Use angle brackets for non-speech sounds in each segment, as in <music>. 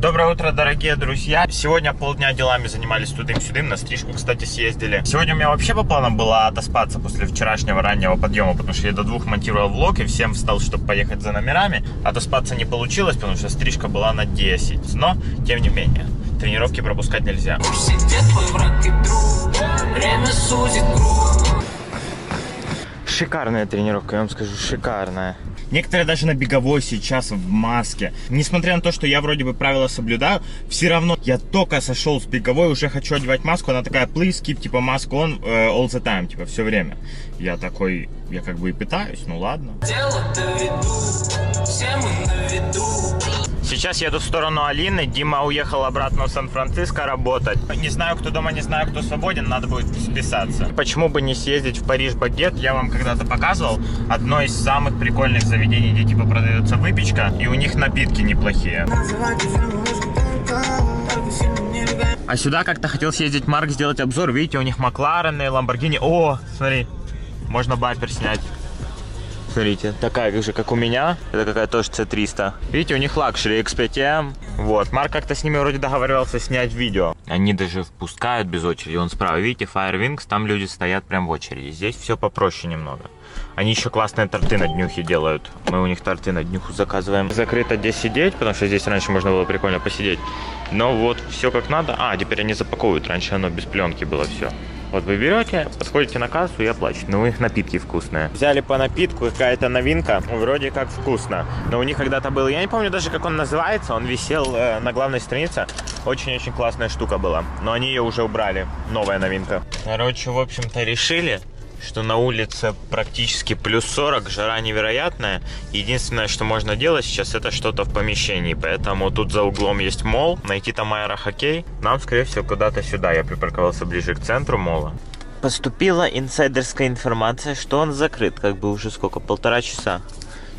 Доброе утро, дорогие друзья. Сегодня полдня делами занимались тудым-сюдым, на стрижку, кстати, съездили. Сегодня у меня вообще по планам было отоспаться после вчерашнего раннего подъема, потому что я до двух монтировал влог и всем встал, чтобы поехать за номерами. Отоспаться не получилось, потому что стрижка была на 10. Но, тем не менее, тренировки пропускать нельзя. Шикарная тренировка, я вам скажу, шикарная. Некоторые даже на беговой сейчас в маске. Несмотря на то, что я вроде бы правила соблюдаю, все равно я только сошел с беговой, уже хочу одевать маску. Она такая, please keep, типа, маску on uh, all the time, типа, все время. Я такой, я как бы и пытаюсь, ну ладно. Сейчас еду в сторону Алины. Дима уехал обратно в Сан-Франциско работать. Не знаю, кто дома, не знаю, кто свободен. Надо будет списаться. Почему бы не съездить в Париж Багет? Я вам когда-то показывал. Одно из самых прикольных заведений, где типа продается выпечка. И у них напитки неплохие. А сюда как-то хотел съездить Марк сделать обзор. Видите, у них Макларены, Ламборгини. О, смотри, можно бампер снять. Смотрите, такая же, как у меня. Это какая тоже C300. Видите, у них luxury X5M. Вот, Марк как-то с ними вроде договаривался снять видео. Они даже впускают без очереди. Он справа, видите, Firewings, там люди стоят прям в очереди. Здесь все попроще немного. Они еще классные торты на днюхе делают. Мы у них торты на днюху заказываем. Закрыто здесь сидеть, потому что здесь раньше можно было прикольно посидеть. Но вот все как надо. А, теперь они запаковывают. Раньше оно без пленки было все. Вот вы берете, подходите на кассу и оплачиваете. Но у них напитки вкусные. Взяли по напитку, какая-то новинка. Вроде как вкусно. Но у них когда-то был, я не помню даже, как он называется. Он висел э, на главной странице. Очень-очень классная штука была. Но они ее уже убрали. Новая новинка. Короче, в общем-то, решили что на улице практически плюс 40, жара невероятная. Единственное, что можно делать сейчас, это что-то в помещении. Поэтому тут за углом есть мол, найти там аэрохоккей. Нам, скорее всего, куда-то сюда. Я припарковался ближе к центру мола. Поступила инсайдерская информация, что он закрыт, как бы уже сколько, полтора часа.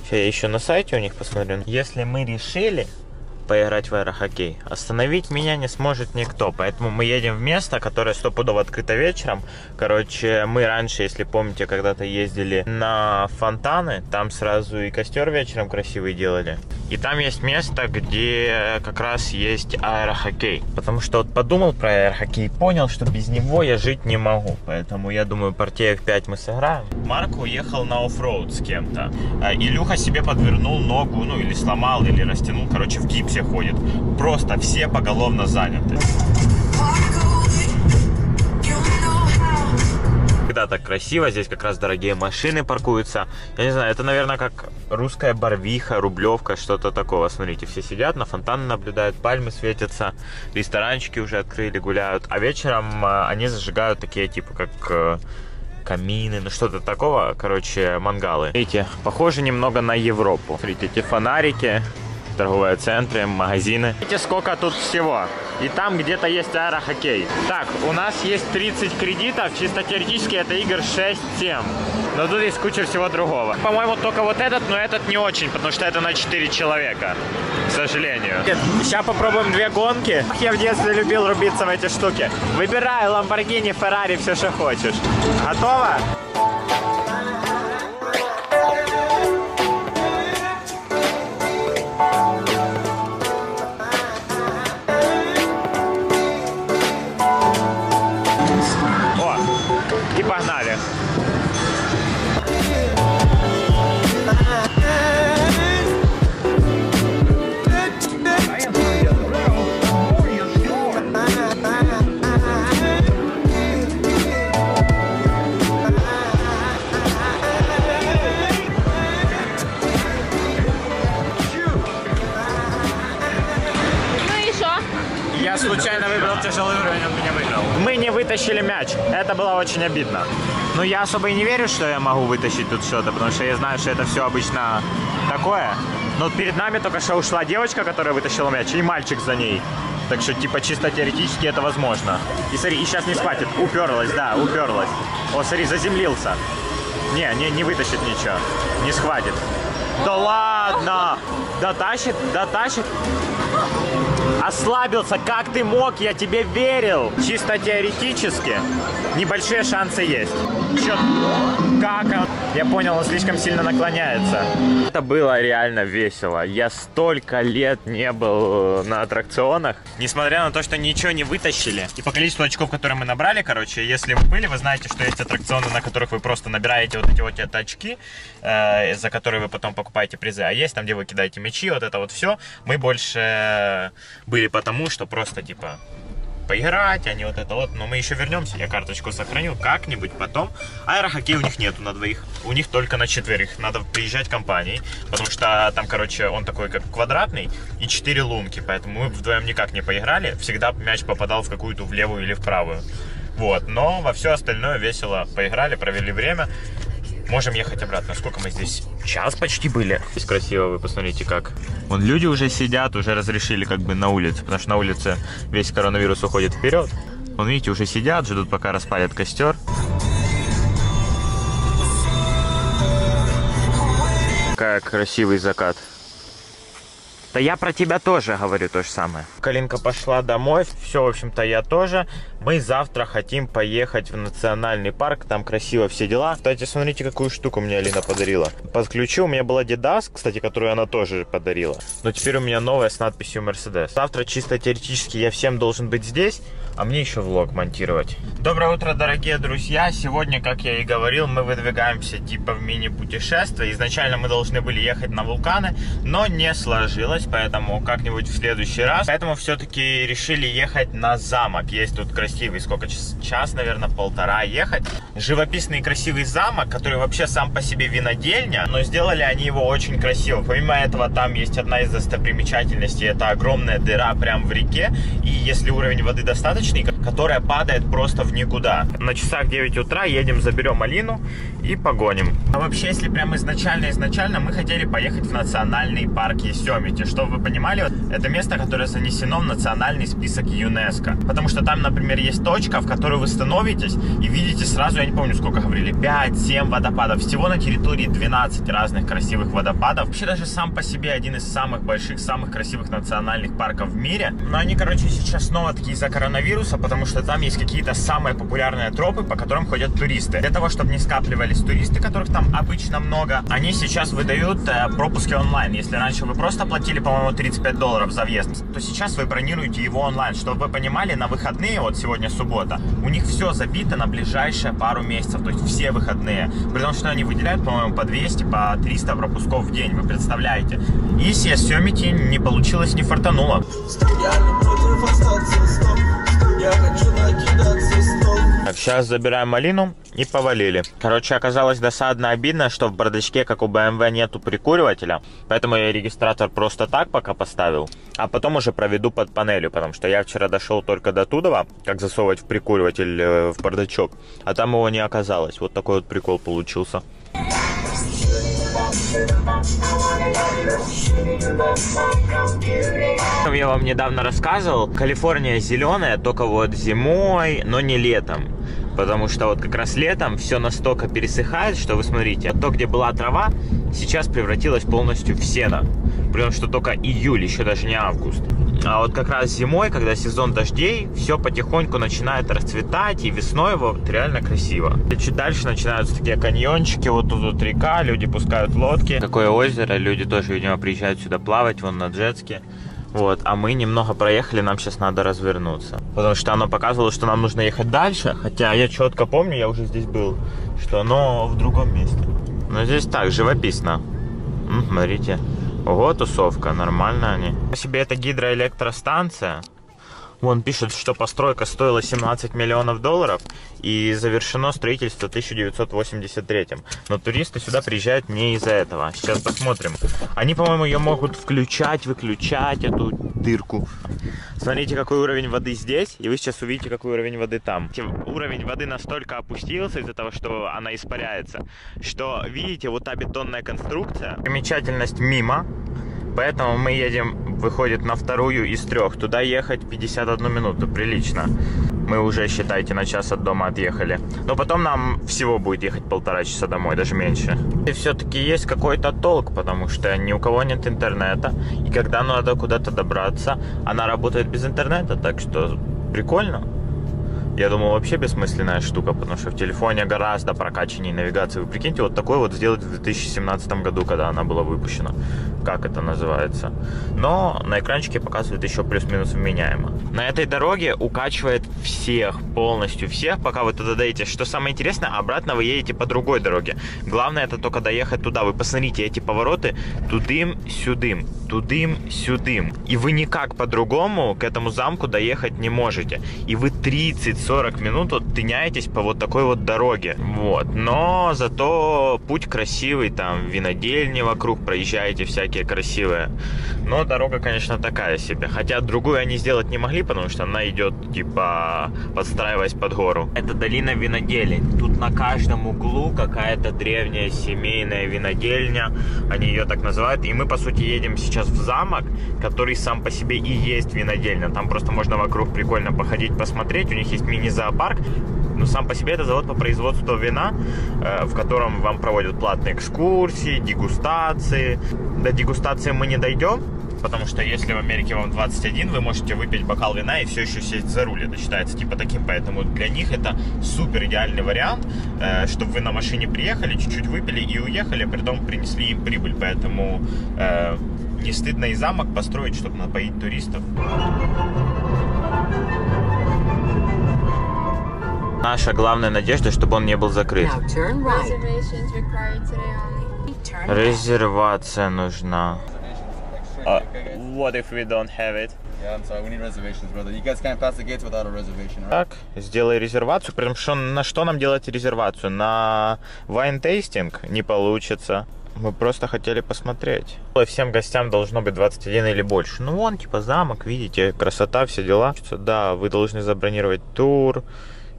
Сейчас я еще на сайте у них посмотрю. Если мы решили поиграть в аэрохоккей. Остановить меня не сможет никто, поэтому мы едем в место, которое стопудово открыто вечером. Короче, мы раньше, если помните, когда-то ездили на фонтаны, там сразу и костер вечером красивый делали. И там есть место, где как раз есть аэрохоккей. Потому что вот подумал про аэрохоккей и понял, что без него я жить не могу. Поэтому я думаю, партиях 5 мы сыграем. Марк уехал на оффроуд с кем-то. А Илюха себе подвернул ногу, ну или сломал, или растянул, короче, в гипсе ходит. Просто все поголовно заняты. Всегда так красиво, здесь как раз дорогие машины паркуются. Я не знаю, это, наверное, как русская барвиха, рублевка, что-то такого. Смотрите, все сидят, на фонтан наблюдают, пальмы светятся, ресторанчики уже открыли, гуляют. А вечером э, они зажигают такие, типа, как э, камины, ну что-то такого, короче, мангалы. Видите, похоже немного на Европу. Смотрите, эти фонарики, торговые центры, магазины. Видите, сколько тут всего. И там где-то есть аэрохоккей. Так, у нас есть 30 кредитов, чисто теоретически это игр 6-7. Но тут есть куча всего другого. По-моему, только вот этот, но этот не очень, потому что это на 4 человека, к сожалению. Сейчас попробуем две гонки. Я в детстве любил рубиться в эти штуки. Выбирай Lamborghini, Ferrari, все, что хочешь. Готово? И вытащили мяч. Это было очень обидно. Но я особо и не верю, что я могу вытащить тут что-то, потому что я знаю, что это все обычно такое. Но перед нами только что ушла девочка, которая вытащила мяч, и мальчик за ней. Так что, типа, чисто теоретически это возможно. И смотри, и сейчас не схватит. Уперлась, да, уперлась. О, смотри, заземлился. Не, не, не вытащит ничего. Не схватит. Да ладно! Дотащит, дотащит. Ослабился, как ты мог? Я тебе верил. Чисто теоретически небольшие шансы есть. Чё, как он? Я понял, он слишком сильно наклоняется. Это было реально весело. Я столько лет не был э, на аттракционах. Несмотря на то, что ничего не вытащили. И по количеству очков, которые мы набрали, короче, если вы были, вы знаете, что есть аттракционы, на которых вы просто набираете вот эти вот эти очки, э, за которые вы потом покупаете призы. А есть там, где вы кидаете мячи, вот это вот все. Мы больше были потому, что просто типа поиграть, а не вот это вот. Но мы еще вернемся, я карточку сохраню как-нибудь потом. Аэрохоккей у них нету на двоих, у них только на четверых. Надо приезжать компанией, потому что там, короче, он такой как квадратный и четыре лунки, поэтому мы вдвоем никак не поиграли. Всегда мяч попадал в какую-то в левую или в правую. Вот, но во все остальное весело поиграли, провели время. Можем ехать обратно. Сколько мы здесь? Час почти были. Здесь красиво, вы посмотрите как. Вон люди уже сидят, уже разрешили как бы на улице, потому что на улице весь коронавирус уходит вперед. Вон видите, уже сидят, ждут пока распалят костер. Какая красивый закат. Да я про тебя тоже говорю то же самое. Калинка пошла домой, все, в общем-то, я тоже. Мы завтра хотим поехать в национальный парк, там красиво все дела. Кстати, смотрите, какую штуку мне Алина подарила. Под ключу у меня была Дидас, кстати, которую она тоже подарила. Но теперь у меня новая с надписью Mercedes. Завтра чисто теоретически я всем должен быть здесь, а мне еще влог монтировать. Доброе утро, дорогие друзья. Сегодня, как я и говорил, мы выдвигаемся типа в мини-путешествие. Изначально мы должны были ехать на вулканы, но не сложилось, поэтому как-нибудь в следующий раз. Поэтому все-таки решили ехать на замок. Есть тут красивый, сколько час, час, наверное, полтора ехать. Живописный красивый замок, который вообще сам по себе винодельня, но сделали они его очень красиво. Помимо этого, там есть одна из достопримечательностей, это огромная дыра прямо в реке, и если уровень воды достаточный, которая падает просто в никуда. На часах 9 утра едем, заберем Алину и погоним. А вообще, если прям изначально-изначально, мы хотели поехать в национальный парк Есемити. Чтобы вы понимали, это место, которое занесено в национальный список ЮНЕСКО. Потому что там, например, есть точка, в которую вы становитесь и видите сразу, я не помню, сколько говорили, 5-7 водопадов. Всего на территории 12 разных красивых водопадов. Вообще даже сам по себе один из самых больших, самых красивых национальных парков в мире. Но они, короче, сейчас снова такие из-за коронавируса, потому что там есть какие-то самые популярные тропы, по которым ходят туристы. Для того, чтобы не скапливались туристы, которых там обычно много, они сейчас выдают э, пропуски онлайн. Если раньше вы просто платили, по-моему, 35 долларов за въезд, то сейчас вы бронируете его онлайн. Чтобы вы понимали, на выходные, вот сегодня суббота, у них все забито на ближайшие пару месяцев, то есть все выходные. При том, что они выделяют, по-моему, по 200, по 300 пропусков в день, вы представляете. И с Йосемити не получилось, не фартануло. Так, сейчас забираем малину и повалили. Короче, оказалось досадно обидно, что в бардачке, как у BMW, нету прикуривателя. Поэтому я регистратор просто так пока поставил. А потом уже проведу под панелью, потому что я вчера дошел только до Тудова, как засовывать в прикуриватель э, в бардачок. А там его не оказалось. Вот такой вот прикол получился. Я вам недавно рассказывал, Калифорния зеленая только вот зимой, но не летом. Потому что вот как раз летом все настолько пересыхает, что вы смотрите, то, где была трава, сейчас превратилась полностью в сено. Причем, что только июль, еще даже не август. А вот как раз зимой, когда сезон дождей, все потихоньку начинает расцветать, и весной вот реально красиво. И чуть дальше начинаются такие каньончики, вот тут вот река, люди пускают лодки. Такое озеро, люди тоже, видимо, приезжают сюда плавать, вон на джетске. Вот, а мы немного проехали, нам сейчас надо развернуться. Потому что оно показывало, что нам нужно ехать дальше. Хотя я четко помню, я уже здесь был, что оно в другом месте. Но здесь так, живописно. М, смотрите. Ого, тусовка, нормально они. По себе это гидроэлектростанция. Вон пишет, что постройка стоила 17 миллионов долларов и завершено строительство в 1983. Но туристы сюда приезжают не из-за этого. Сейчас посмотрим. Они, по-моему, ее могут включать, выключать, эту дырку. Смотрите, какой уровень воды здесь, и вы сейчас увидите, какой уровень воды там. Уровень воды настолько опустился из-за того, что она испаряется, что, видите, вот та бетонная конструкция, примечательность мимо, Поэтому мы едем, выходит, на вторую из трех. Туда ехать 51 минуту, прилично. Мы уже, считайте, на час от дома отъехали. Но потом нам всего будет ехать полтора часа домой, даже меньше. И все-таки есть какой-то толк, потому что ни у кого нет интернета. И когда надо куда-то добраться, она работает без интернета, так что прикольно. Я думал, вообще бессмысленная штука, потому что в телефоне гораздо прокачаннее навигации. Вы прикиньте, вот такой вот сделать в 2017 году, когда она была выпущена. Как это называется? Но на экранчике показывает еще плюс-минус вменяемо. На этой дороге укачивает всех, полностью всех, пока вы туда доедете. Что самое интересное, обратно вы едете по другой дороге. Главное это только доехать туда. Вы посмотрите, эти повороты тудым-сюдым, тудым-сюдым. И вы никак по-другому к этому замку доехать не можете. И вы 30-40 минут вот тыняетесь по вот такой вот дороге. Вот. Но зато путь красивый, там винодельни вокруг, проезжаете всякие красивые. Но дорога, конечно, такая себе. Хотя другую они сделать не могли, потому что она идет, типа, подстраиваясь под гору. Это долина виноделин. Тут на каждом углу какая-то древняя семейная винодельня. Они ее так называют. И мы, по сути, едем сейчас в замок, который сам по себе и есть винодельня. Там просто можно вокруг прикольно походить, посмотреть. У них есть мини-зоопарк. Но сам по себе это завод по производству вина, э, в котором вам проводят платные экскурсии, дегустации. До дегустации мы не дойдем, потому что если в Америке вам 21, вы можете выпить бокал вина и все еще сесть за руль. Это считается типа таким, поэтому для них это супер идеальный вариант, э, чтобы вы на машине приехали, чуть-чуть выпили и уехали, а при том принесли им прибыль. Поэтому э, не стыдно и замок построить, чтобы напоить туристов. Наша главная надежда, чтобы он не был закрыт. Резервация нужна. what if we don't have it? Right? Так, сделай резервацию. Прям что, на что нам делать резервацию? На wine tasting? Не получится. Мы просто хотели посмотреть. Всем гостям должно быть 21 или больше. Ну вон, типа замок, видите, красота, все дела. Да, вы должны забронировать тур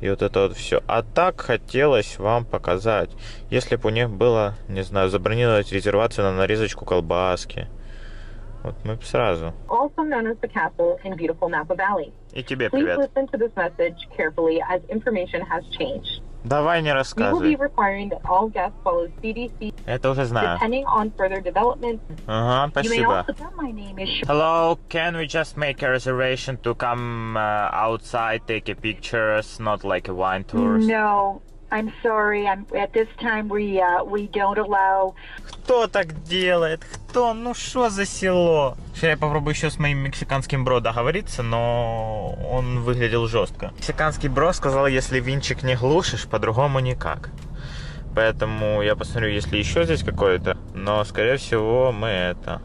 и вот это вот все. А так хотелось вам показать. Если бы у них было, не знаю, забронировать резервацию на нарезочку колбаски. Вот мы бы сразу. also known as the castle in beautiful Napa Valley. И тебе Please привет. listen to this message carefully as information has changed. Давай не рассказывай. Это уже знаю. Ага, спасибо. Hello, can we just make a reservation to come uh, outside, take a pictures, not like a wine tours? No, I'm sorry. I'm at this time we uh, we don't allow Кто так делает? Кто? Ну что за село? Сейчас я попробую еще с моим мексиканским бро договориться, но он выглядел жестко. Мексиканский бро сказал, если винчик не глушишь, по-другому никак. Поэтому я посмотрю, если еще здесь какой-то. Но, скорее всего, мы это...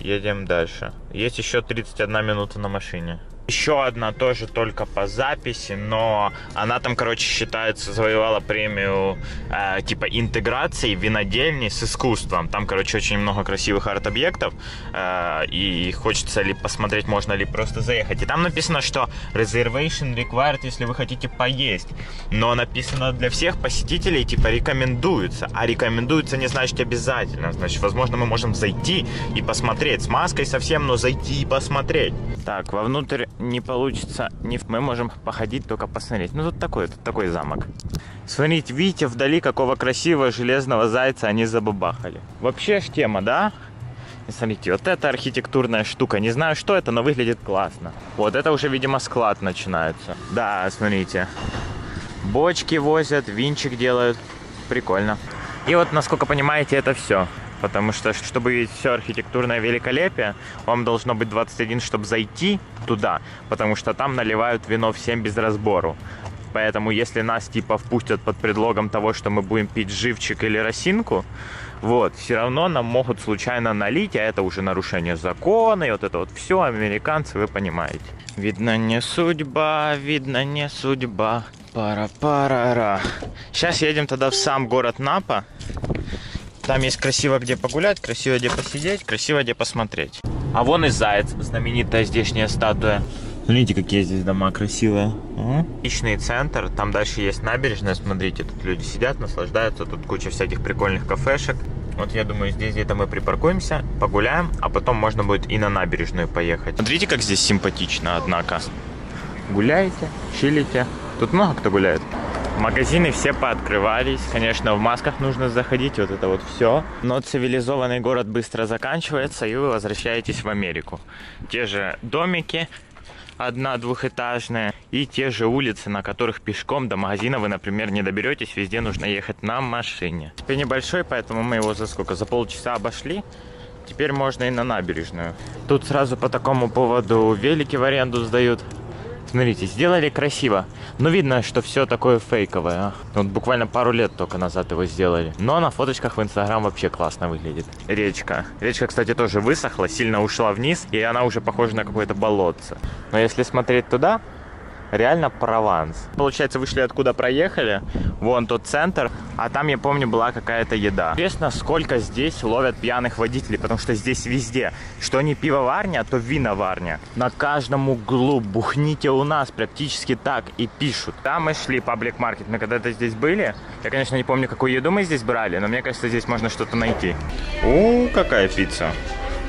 Едем дальше. Есть еще 31 минута на машине. Еще одна тоже только по записи, но она там, короче, считается, завоевала премию э, типа интеграции винодельни с искусством. Там, короче, очень много красивых арт-объектов, э, и хочется ли посмотреть, можно ли просто заехать. И там написано, что reservation required, если вы хотите поесть. Но написано для всех посетителей, типа, рекомендуется. А рекомендуется не значит обязательно. Значит, возможно, мы можем зайти и посмотреть. С маской совсем, но зайти и посмотреть. Так, вовнутрь не получится. Не... Мы можем походить, только посмотреть. Ну, тут такой, тут такой замок. Смотрите, видите, вдали какого красивого железного зайца они забабахали. Вообще ж тема, да? И смотрите, вот эта архитектурная штука. Не знаю, что это, но выглядит классно. Вот это уже, видимо, склад начинается. Да, смотрите. Бочки возят, винчик делают. Прикольно. И вот, насколько понимаете, это все. Потому что, чтобы видеть все архитектурное великолепие, вам должно быть 21, чтобы зайти туда. Потому что там наливают вино всем без разбору. Поэтому, если нас типа впустят под предлогом того, что мы будем пить живчик или росинку, вот, все равно нам могут случайно налить, а это уже нарушение закона, и вот это вот все, американцы, вы понимаете. Видно не судьба, видно не судьба. Пара-парара. Сейчас едем тогда в сам город Напа. Там есть красиво где погулять, красиво где посидеть, красиво где посмотреть. А вон и заяц, знаменитая здешняя статуя. Смотрите, какие здесь дома красивые. Личный центр, там дальше есть набережная, смотрите, тут люди сидят, наслаждаются, тут куча всяких прикольных кафешек. Вот я думаю, здесь где-то мы припаркуемся, погуляем, а потом можно будет и на набережную поехать. Смотрите, как здесь симпатично, однако. Гуляете, чилите. Тут много кто гуляет. Магазины все пооткрывались. Конечно, в масках нужно заходить, вот это вот все. Но цивилизованный город быстро заканчивается, и вы возвращаетесь в Америку. Те же домики, одна двухэтажная, и те же улицы, на которых пешком до магазина вы, например, не доберетесь, везде нужно ехать на машине. Теперь небольшой, поэтому мы его за сколько? За полчаса обошли. Теперь можно и на набережную. Тут сразу по такому поводу велики в аренду сдают. Смотрите, сделали красиво. Но видно, что все такое фейковое. а. Вот буквально пару лет только назад его сделали. Но на фоточках в Инстаграм вообще классно выглядит. Речка. Речка, кстати, тоже высохла, сильно ушла вниз, и она уже похожа на какое-то болотце. Но если смотреть туда, реально Прованс. Получается, вышли откуда проехали, вон тот центр, а там, я помню, была какая-то еда. Интересно, сколько здесь ловят пьяных водителей, потому что здесь везде, что не пивоварня, то виноварня. На каждом углу бухните у нас, практически так и пишут. Там мы шли, паблик маркет, мы когда-то здесь были. Я, конечно, не помню, какую еду мы здесь брали, но мне кажется, здесь можно что-то найти. О, какая пицца.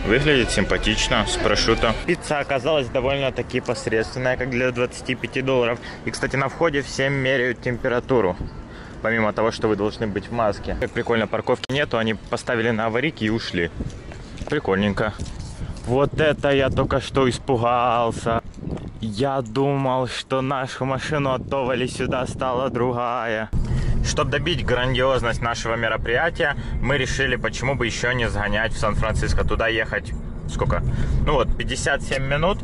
Выглядит симпатично, с прошуто. Пицца оказалась довольно-таки посредственная, как для 25 долларов. И, кстати, на входе всем меряют температуру. Помимо того, что вы должны быть в маске. Как прикольно, парковки нету, они поставили на аварийки и ушли. Прикольненько. Вот это я только что испугался. Я думал, что нашу машину оттовали сюда стала другая. Чтобы добить грандиозность нашего мероприятия, мы решили, почему бы еще не сгонять в Сан-Франциско. Туда ехать сколько? Ну вот, 57 минут.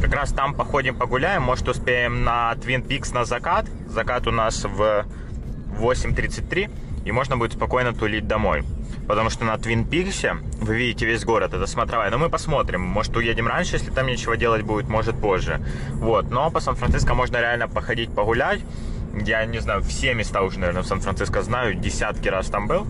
Как раз там походим, погуляем. Может, успеем на Twin Peaks на закат. Закат у нас в 8.33. И можно будет спокойно тулить домой. Потому что на Твин Пиксе вы видите весь город, это смотровая. Но мы посмотрим. Может, уедем раньше, если там нечего делать будет, может, позже. Вот. Но по Сан-Франциско можно реально походить, погулять. Я не знаю, все места уже, наверное, в Сан-Франциско знаю. Десятки раз там был.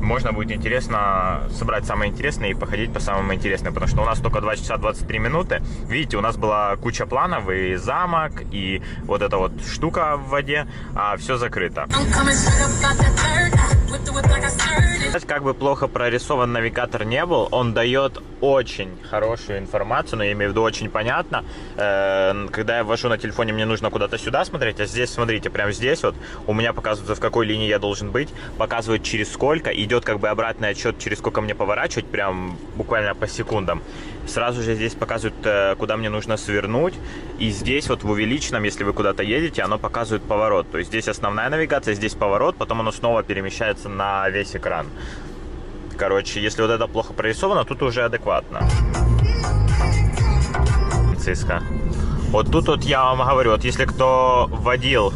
Можно будет интересно собрать самое интересное и походить по самым интересным. Потому что у нас только 2 часа 23 минуты. Видите, у нас была куча планов, и замок, и вот эта вот штука в воде, а все закрыто. Как бы плохо прорисован навигатор не был, он дает очень хорошую информацию, но я имею в виду очень понятно. Э, Когда я ввожу на телефоне, мне нужно куда-то сюда смотреть, а здесь, смотрите, прямо здесь вот у меня показывается, в какой линии я должен быть, показывает через сколько, идет как бы обратный отчет, через сколько мне поворачивать, прям буквально по секундам. Сразу же здесь показывают, э, куда мне нужно свернуть, и здесь вот в увеличенном, если вы куда-то едете, оно показывает поворот. То есть здесь основная навигация, здесь поворот, потом оно снова перемещается на весь экран. Короче, если вот это плохо прорисовано, тут уже адекватно. Циска. Вот тут вот я вам говорю, вот если кто водил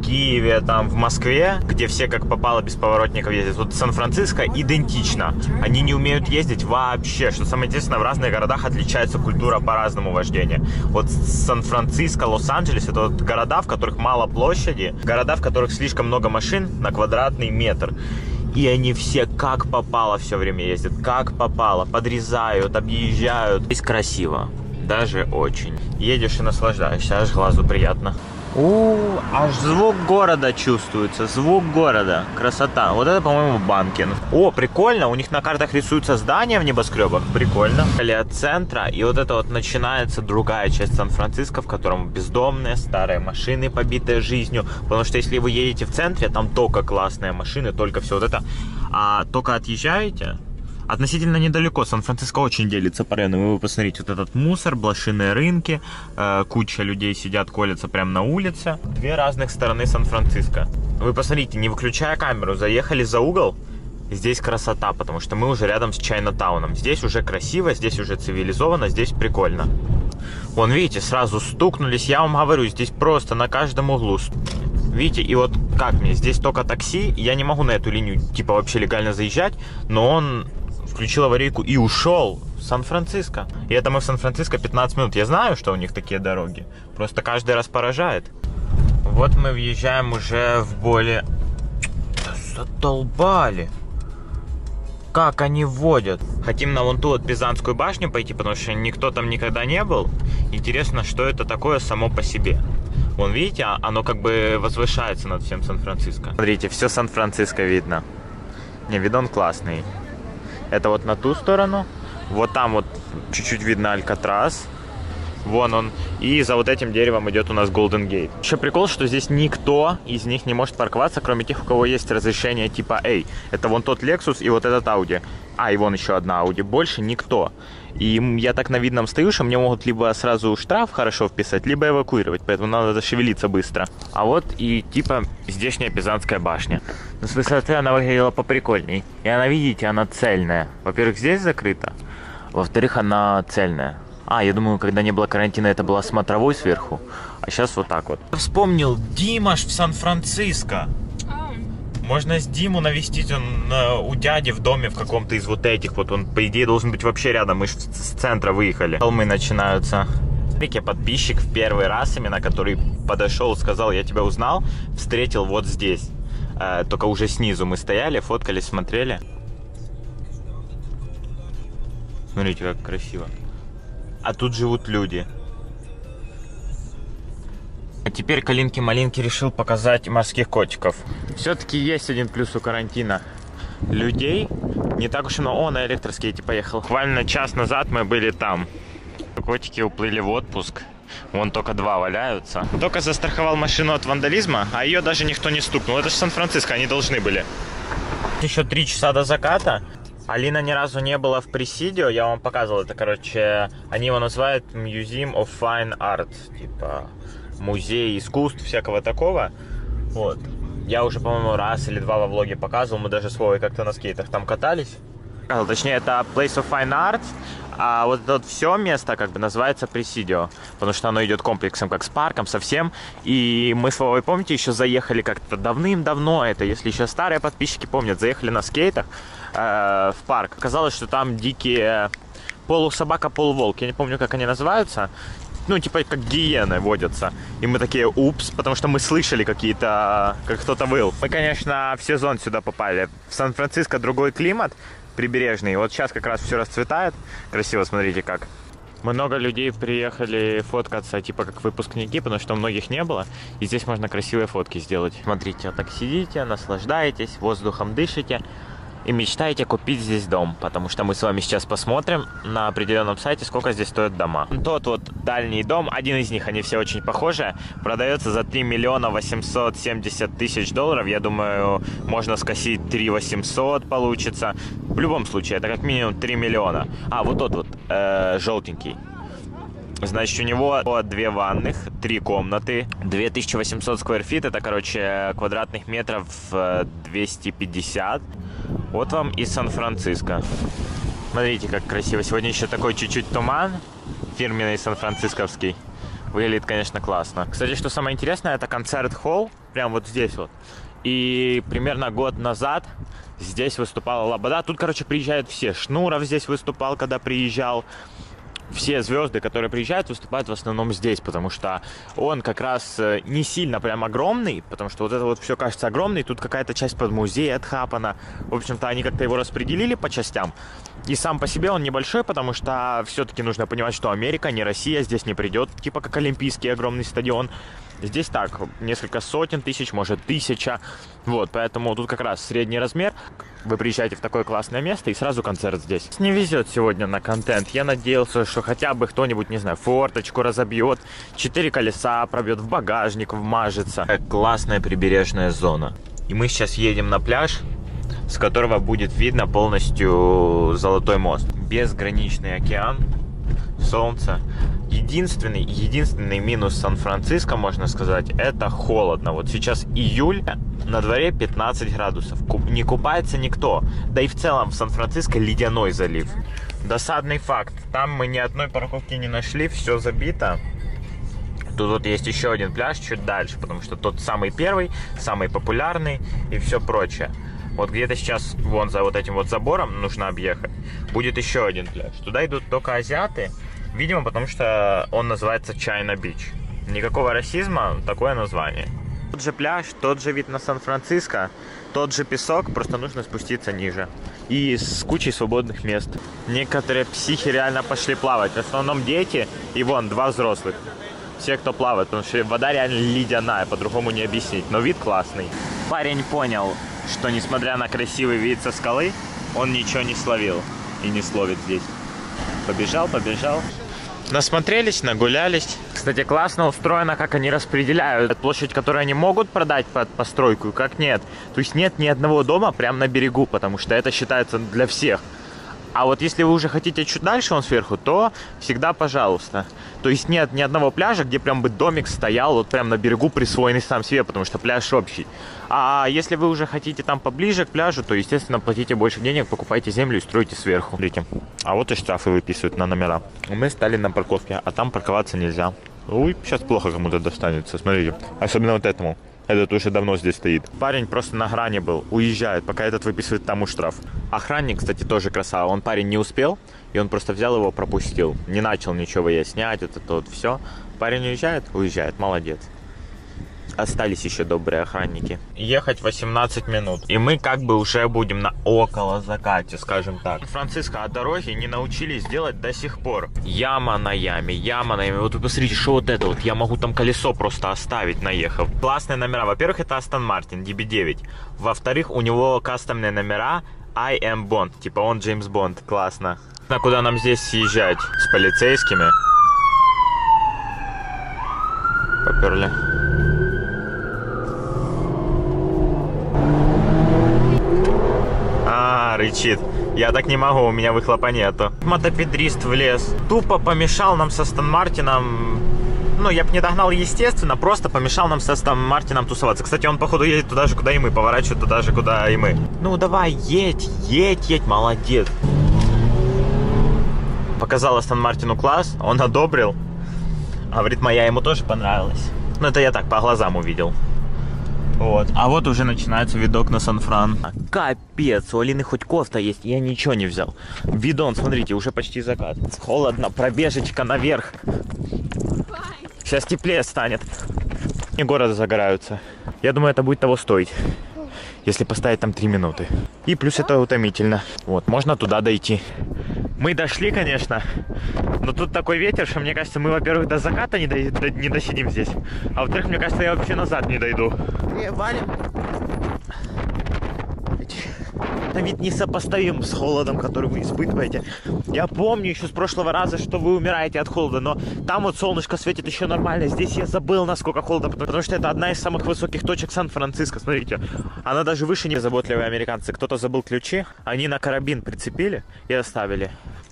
Киеве, там, в Москве, где все как попало без поворотников ездят, вот Сан-Франциско идентично. Они не умеют ездить вообще. Что самое интересное, в разных городах отличается культура по-разному вождения. Вот Сан-Франциско, Лос-Анджелес, это вот города, в которых мало площади, города, в которых слишком много машин на квадратный метр. И они все как попало все время ездят, как попало, подрезают, объезжают. Здесь красиво, даже очень. Едешь и наслаждаешься, аж глазу приятно. У, аж звук города чувствуется, звук города, красота. Вот это, по-моему, Банкин. О, прикольно, у них на картах рисуются здания в небоскребах, прикольно. Или от центра, и вот это вот начинается другая часть Сан-Франциско, в котором бездомные, старые машины, побитые жизнью. Потому что если вы едете в центре, там только классные машины, только все вот это. А только отъезжаете, Относительно недалеко. Сан-Франциско очень делится по районам. Вы посмотрите, вот этот мусор, блошиные рынки, э, куча людей сидят, колятся прямо на улице. Две разных стороны Сан-Франциско. Вы посмотрите, не выключая камеру, заехали за угол, здесь красота, потому что мы уже рядом с Чайна-тауном. Здесь уже красиво, здесь уже цивилизованно, здесь прикольно. Вон, видите, сразу стукнулись. Я вам говорю, здесь просто на каждом углу. Видите, и вот как мне, здесь только такси, я не могу на эту линию, типа, вообще легально заезжать, но он включил аварийку и ушел в Сан-Франциско. И это мы в Сан-Франциско 15 минут. Я знаю, что у них такие дороги. Просто каждый раз поражает. Вот мы въезжаем уже в более... Да задолбали. Как они водят. Хотим на вон ту вот Пизанскую башню пойти, потому что никто там никогда не был. Интересно, что это такое само по себе. Вон, видите, а- оно как бы возвышается над всем Сан-Франциско. Смотрите, все Сан-Франциско видно. Не, видон классный. Это вот на ту сторону. Вот там вот чуть-чуть видно Алькатрас. Вон он И за вот этим деревом идет у нас Golden Gate. Еще прикол, что здесь никто из них не может парковаться, кроме тех, у кого есть разрешение типа A. Это вон тот Lexus и вот этот Audi. А, и вон еще одна Audi. Больше никто. И я так на видном стою, что мне могут либо сразу штраф хорошо вписать, либо эвакуировать, поэтому надо зашевелиться быстро. А вот и типа здешняя Пизанская башня. Но с высоты она выглядела поприкольней. И она, видите, она цельная. Во-первых, здесь закрыто. Во-вторых, она цельная. А, я думаю, когда не было карантина, это была смотровой сверху. А сейчас вот так вот. Вспомнил, Димаш в Сан-Франциско. Oh, Можно с Диму навестить, он э, у дяди в доме в каком-то из вот этих. Вот он, по идее, должен быть вообще рядом. Мы ж с с центра выехали. Холмы начинаются. Смотрите, подписчик в первый раз именно, который подошел, сказал, я тебя узнал, встретил вот здесь. Э, только уже снизу мы стояли, фоткались, смотрели. Смотрите, как красиво. А тут живут люди. А теперь Калинки-Малинки решил показать морских котиков. Все-таки есть один плюс у карантина. Людей не так уж и много. О, на электроскейте поехал. Буквально час назад мы были там. Котики уплыли в отпуск. Вон только два валяются. Только застраховал машину от вандализма, а ее даже никто не стукнул. Это же Сан-Франциско, они должны были. Еще три часа до заката. Алина ни разу не была в Пресидио, я вам показывал это, короче, они его называют Museum of Fine Art, типа музей искусств, всякого такого. Вот. Я уже, по-моему, раз или два во влоге показывал, мы даже с Вовой как-то на скейтах там катались. А, Точнее, это Place of Fine Arts, а вот это вот все место как бы называется Пресидио, потому что оно идет комплексом, как с парком, совсем. И мы с Вовой, помните, еще заехали как-то давным-давно, это если еще старые подписчики помнят, заехали на скейтах э, в парк. Оказалось, что там дикие полусобака, полуволк, я не помню, как они называются, ну, типа, как гиены водятся. И мы такие, упс, потому что мы слышали какие-то, как кто-то выл. Мы, конечно, в сезон сюда попали. В Сан-Франциско другой климат, прибережный. Вот сейчас как раз все расцветает. Красиво, смотрите как. Много людей приехали фоткаться, типа как выпускники, потому что многих не было. И здесь можно красивые фотки сделать. Смотрите, вот так сидите, наслаждаетесь, воздухом дышите и мечтаете купить здесь дом, потому что мы с вами сейчас посмотрим на определенном сайте, сколько здесь стоят дома. Тот вот дальний дом, один из них, они все очень похожи, продается за 3 миллиона 870 тысяч долларов. Я думаю, можно скосить 3 800 получится. В любом случае, это как минимум 3 миллиона. А, вот тот вот, э, желтенький. Значит, у него две ванных, три комнаты, 2800 square feet, это, короче, квадратных метров э, 250. Вот вам и Сан-Франциско. Смотрите, как красиво. Сегодня еще такой чуть-чуть туман, фирменный сан-францисковский. Выглядит, конечно, классно. Кстати, что самое интересное, это концерт-холл, прям вот здесь вот. И примерно год назад здесь выступала Лобода. Тут, короче, приезжают все. Шнуров здесь выступал, когда приезжал все звезды, которые приезжают, выступают в основном здесь, потому что он как раз э, не сильно прям огромный, потому что вот это вот все кажется огромный, тут какая-то часть под музей отхапана. В общем-то, они как-то его распределили по частям. И сам по себе он небольшой, потому что все-таки нужно понимать, что Америка, не Россия, здесь не придет, типа как Олимпийский огромный стадион. Здесь так, несколько сотен тысяч, может тысяча. Вот, поэтому тут как раз средний размер. Вы приезжаете в такое классное место и сразу концерт здесь. Не везет сегодня на контент. Я надеялся, что хотя бы кто-нибудь, не знаю, форточку разобьет, четыре колеса пробьет, в багажник вмажется. Классная прибережная зона. И мы сейчас едем на пляж, с которого будет видно полностью Золотой мост. Безграничный океан, солнце. Единственный, единственный минус Сан-Франциско, можно сказать, это холодно. Вот сейчас июль, на дворе 15 градусов. Не купается никто. Да и в целом в Сан-Франциско ледяной залив. Досадный факт. Там мы ни одной парковки не нашли, все забито. Тут вот есть еще один пляж чуть дальше, потому что тот самый первый, самый популярный и все прочее. Вот где-то сейчас, вон за вот этим вот забором нужно объехать, будет еще один пляж. Туда идут только азиаты, видимо, потому что он называется China Beach. Никакого расизма, такое название. Тот же пляж, тот же вид на Сан-Франциско, тот же песок, просто нужно спуститься ниже. И с кучей свободных мест. Некоторые психи реально пошли плавать. В основном дети и вон, два взрослых. Все, кто плавает, потому что вода реально ледяная, по-другому не объяснить. Но вид классный. Парень понял, что несмотря на красивый вид со скалы, он ничего не словил и не словит здесь. Побежал, побежал. Насмотрелись, нагулялись. Кстати, классно устроено, как они распределяют площадь, которую они могут продать под постройку, как нет. То есть нет ни одного дома прямо на берегу, потому что это считается для всех. А вот если вы уже хотите чуть дальше он сверху, то всегда пожалуйста. То есть нет ни одного пляжа, где прям бы домик стоял вот прям на берегу присвоенный сам себе, потому что пляж общий. А если вы уже хотите там поближе к пляжу, то, естественно, платите больше денег, покупайте землю и стройте сверху. Смотрите, а вот и штрафы выписывают на номера. Мы стали на парковке, а там парковаться нельзя. Ой, сейчас плохо кому-то достанется, смотрите. Особенно вот этому. Этот уже давно здесь стоит. Парень просто на грани был, уезжает, пока этот выписывает тому штраф. Охранник, кстати, тоже красава. Он парень не успел, и он просто взял его, пропустил. Не начал ничего выяснять, это то, вот все. Парень уезжает? Уезжает, молодец. Остались еще добрые охранники. Ехать 18 минут. И мы как бы уже будем на около закате, скажем так. Франциско, а дороги не научились делать до сих пор. Яма на яме, яма на яме. Вот вы посмотрите, что вот это вот. Я могу там колесо просто оставить, наехав. Классные номера. Во-первых, это Aston Martin DB9. Во-вторых, у него кастомные номера I am Bond. Типа он Джеймс Бонд. Классно. На куда нам здесь съезжать? С полицейскими? Поперли. Рычит. Я так не могу, у меня выхлопа нету. Мотопедрист влез. Тупо помешал нам со Астон Мартином. Ну, я бы не догнал, естественно, просто помешал нам со Астон Мартином тусоваться. Кстати, он, походу, едет туда же, куда и мы, поворачивает туда же, куда и мы. Ну, давай, едь, едь, едь, молодец. Показал Астон Мартину класс, он одобрил. Говорит, моя ему тоже понравилась. Ну, это я так по глазам увидел. Вот. А вот уже начинается видок на Сан-Фран. Капец, у Алины хоть кофта есть, я ничего не взял. Видон, смотрите, уже почти закат. Холодно, пробежечка наверх. Сейчас теплее станет. И города загораются. Я думаю, это будет того стоить. Если поставить там 3 минуты. И плюс это утомительно. Вот, можно туда дойти. Мы дошли, конечно, но тут такой ветер, что мне кажется, мы, во-первых, до заката не, до- не досидим здесь, а во-вторых, мне кажется, я вообще назад не дойду. Не, валим. Это вид несопоставим с холодом, который вы испытываете. Я помню еще с прошлого раза, что вы умираете от холода, но там вот солнышко светит еще нормально. Здесь я забыл, насколько холодно, потому что это одна из самых высоких точек Сан-Франциско. Смотрите, она даже выше не заботливые американцы. Кто-то забыл ключи, они на карабин прицепили и оставили.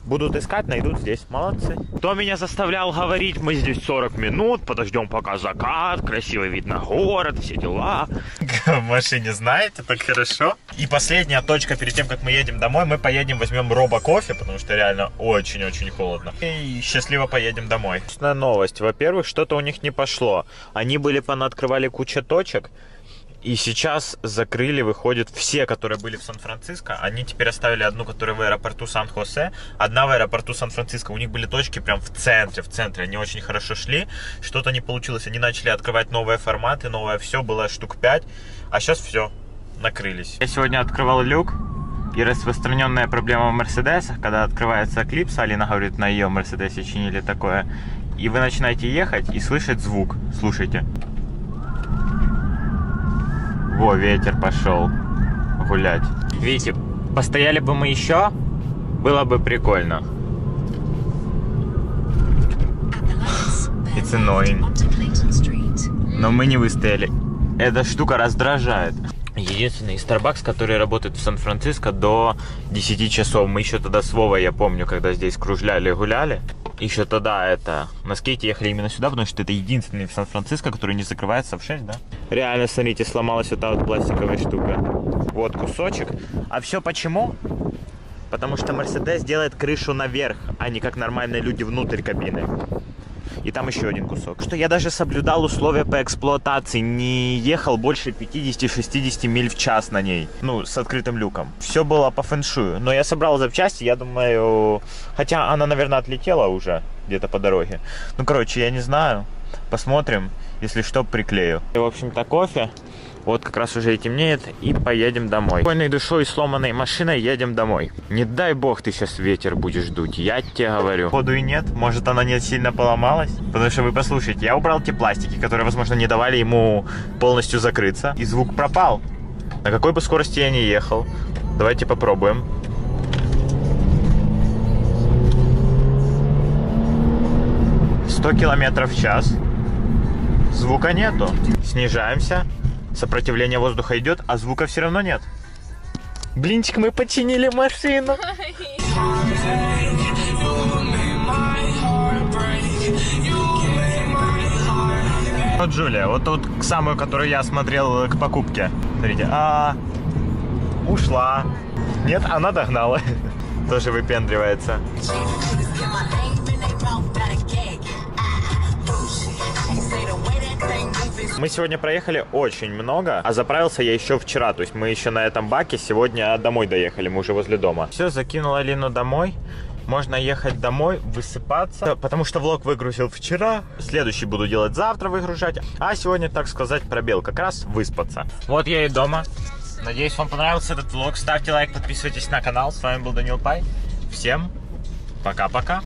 Будут искать, найдут здесь. Молодцы. Кто меня заставлял говорить, мы здесь 40 минут, подождем пока закат, красивый вид на город, все дела. <laughs> В машине знаете, так хорошо. И последняя точка перед тем, как мы едем домой, мы поедем, возьмем робо кофе, потому что реально очень-очень холодно. И счастливо поедем домой. Новость. Во-первых, что-то у них не пошло. Они были понаоткрывали куча точек, и сейчас закрыли, выходит, все, которые были в Сан-Франциско. Они теперь оставили одну, которая в аэропорту Сан-Хосе, одна в аэропорту Сан-Франциско. У них были точки прям в центре, в центре. Они очень хорошо шли. Что-то не получилось. Они начали открывать новые форматы, новое все. Было штук 5. А сейчас все, накрылись. Я сегодня открывал люк. И распространенная проблема в Мерседесах, когда открывается клипс, Алина говорит, на ее Мерседесе чинили такое, и вы начинаете ехать и слышать звук. Слушайте. Во, ветер пошел гулять. Видите, постояли бы мы еще, было бы прикольно. It's annoying. Но мы не выстояли. Эта штука раздражает. Единственный Starbucks, который работает в Сан-Франциско до 10 часов. Мы еще тогда с Вовой, я помню, когда здесь кружляли, гуляли. Еще тогда это... На скейте ехали именно сюда, потому что это единственный в Сан-Франциско, который не закрывается в 6, да? Реально, смотрите, сломалась вот та вот пластиковая штука. Вот кусочек. А все почему? Потому что Мерседес делает крышу наверх, а не как нормальные люди внутрь кабины. И там еще один кусок. Что я даже соблюдал условия по эксплуатации, не ехал больше 50-60 миль в час на ней. Ну, с открытым люком. Все было по фэншую. Но я собрал запчасти, я думаю... Хотя она, наверное, отлетела уже где-то по дороге. Ну, короче, я не знаю. Посмотрим. Если что, приклею. И, в общем-то, кофе. Вот как раз уже и темнеет, и поедем домой. Спокойной душой и сломанной машиной едем домой. Не дай бог ты сейчас ветер будешь дуть, я тебе говорю. Ходу и нет, может она не сильно поломалась? Потому что вы послушайте, я убрал те пластики, которые, возможно, не давали ему полностью закрыться, и звук пропал. На какой бы скорости я не ехал. Давайте попробуем. 100 километров в час. Звука нету. Снижаемся. Сопротивление воздуха идет, а звука все равно нет. Блинчик, мы починили машину. Вот Джулия, вот тут самую, которую я смотрел к покупке. Смотрите, а ушла. Нет, она догнала. <laughs> Тоже выпендривается. Мы сегодня проехали очень много, а заправился я еще вчера. То есть мы еще на этом баке сегодня домой доехали, мы уже возле дома. Все, закинул Алину домой. Можно ехать домой, высыпаться, потому что влог выгрузил вчера. Следующий буду делать завтра, выгружать. А сегодня, так сказать, пробел как раз выспаться. Вот я и дома. Надеюсь, вам понравился этот влог. Ставьте лайк, подписывайтесь на канал. С вами был Данил Пай. Всем пока-пока.